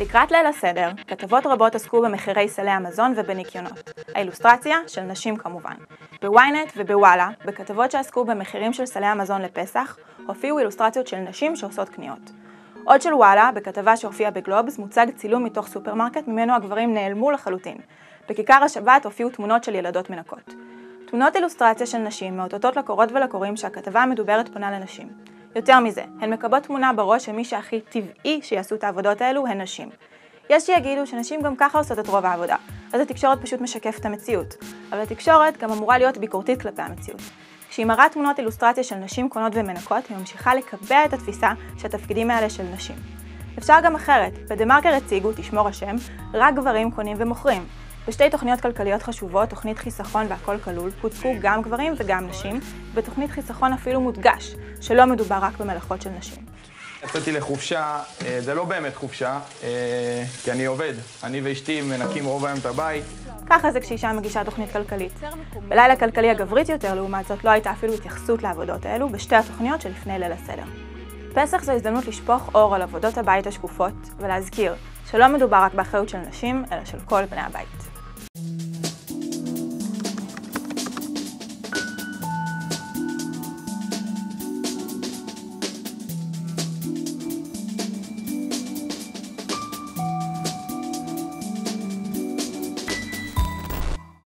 לקראת ליל הסדר, כתבות רבות עסקו במחירי סלי המזון ובניקיונות. האילוסטרציה של נשים כמובן. בוויינט ובוואלה, בכתבות שעסקו במחירים של סלי המזון לפסח, הופיעו אילוסטרציות של נשים שעושות קניות. עוד של וואלה, בכתבה שהופיעה בגלובס, מוצג צילום מתוך סופרמרקט ממנו הגברים נעלמו לחלוטין. בכיכר השבת הופיעו תמונות של ילדות מנקות. תמונות אילוסטרציה של נשים מאותתות לקוראות ולקוראים שהכתבה המדוברת פונה לנשים. יותר מזה, הן מקבלות תמונה בראש שמי שהכי טבעי שיעשו את העבודות האלו הן נשים. יש שיגידו שנשים גם ככה עושות את רוב העבודה, אז התקשורת פשוט משקפת את המציאות. אבל התקשורת גם אמורה להיות ביקורתית כלפי המציאות. כשהיא מראה תמונות אילוסטרציה של נשים קונות ומנקות, היא ממשיכה לקבע את התפיסה שהתפקידים האלה של נשים. אפשר גם אחרת, בדה מרקר הציגו, תשמור השם, רק גברים קונים ומוכרים. בשתי תוכניות כלכליות חשובות, תוכנית חיסכון והכל כלול, הוצגו גם גברים וגם נשים, ובתוכנית חיסכון אפילו מודגש, שלא מדובר רק במלאכות של נשים. יצאתי לחופשה, אה, זה לא באמת חופשה, אה, כי אני עובד. אני ואשתי מנקים רוב היום את הבית. ככה זה כשאישה מגישה תוכנית כלכלית. בלילה כלכלי הגברית יותר, לעומת זאת, לא הייתה אפילו התייחסות לעבודות האלו בשתי התוכניות שלפני ליל הסדר. פסח זו הזדמנות לשפוך אור על עבודות הבית השקופות, ולהזכיר שלא מדובר רק באחריות של נשים, אלא של כל בני הבית.